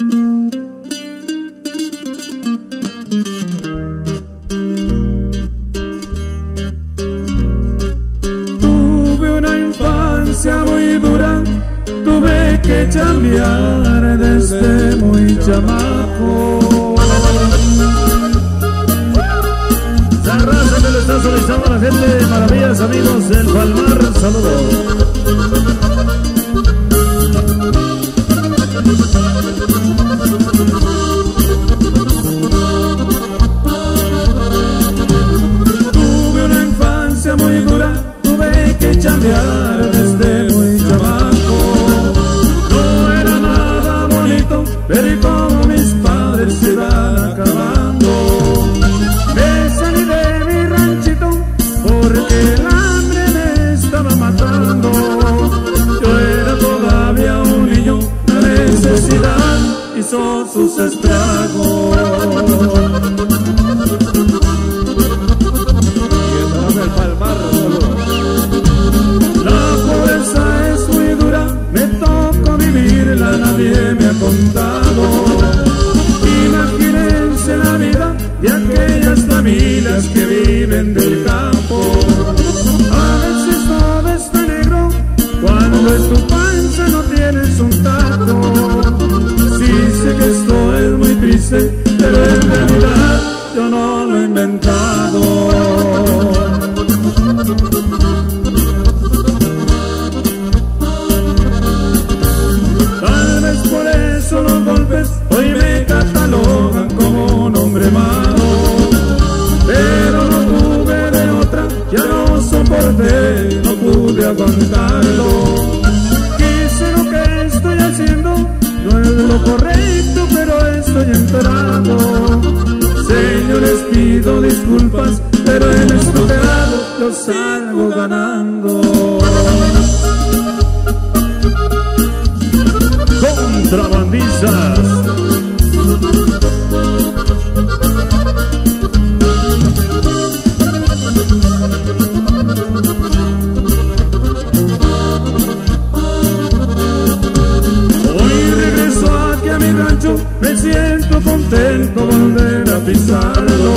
Tuve una infancia muy dura, tuve que cambiar desde muy chamaco. La gente, maravillas amigos del Palmar, saludos. Cambiar desde muy chamaco. No era nada bonito, pero como mis padres se iban acabando. Me salí de mi ranchito porque el hambre me estaba matando. Yo era todavía un niño, la necesidad hizo sus estragos. Nadie me ha contado. Imagínense la vida de aquellas familias que viven del campo. Correcto, pero estoy enterado. Señores, pido disculpas, pero en que hago, lo salgo ganando. contrabandistas. Me siento contento volver a pisarlo.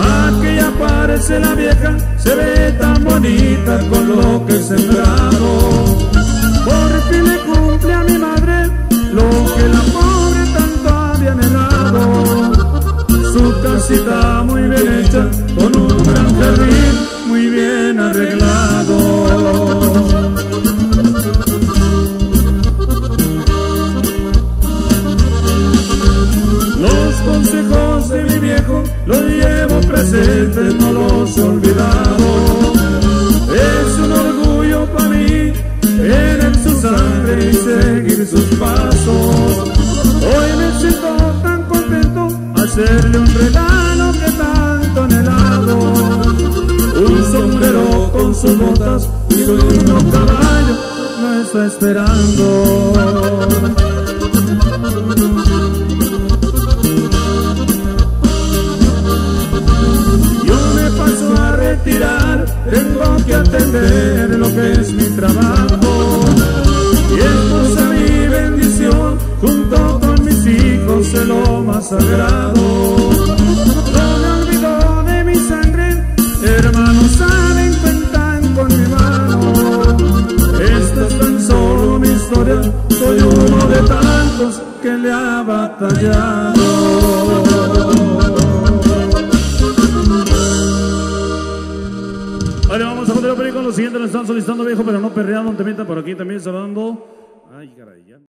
Aquella parece la vieja, se ve tan bonita con lo que he sembrado. Por fin le cumple a mi madre lo que la pobre tanto había anhelado. Su casita consejos de mi viejo los llevo presentes, no los he olvidado. Es un orgullo para mí tener su sangre y seguir sus pasos. Hoy me siento tan contento hacerle un regalo que tanto anhelado. Un sombrero con sus botas y un caballo me está esperando. Tengo que atender lo que es mi trabajo. Y esto es mi bendición, junto con mis hijos, es lo más sagrado. No me olvido de mi sangre, hermanos saben, cuentan con mi mano. Esta es tan solo mi historia, soy uno de tantos que le ha batallado. Poner con lo siguiente, nos están solicitando viejo, pero no perreado, te meta por aquí también saludando. Ay, caray.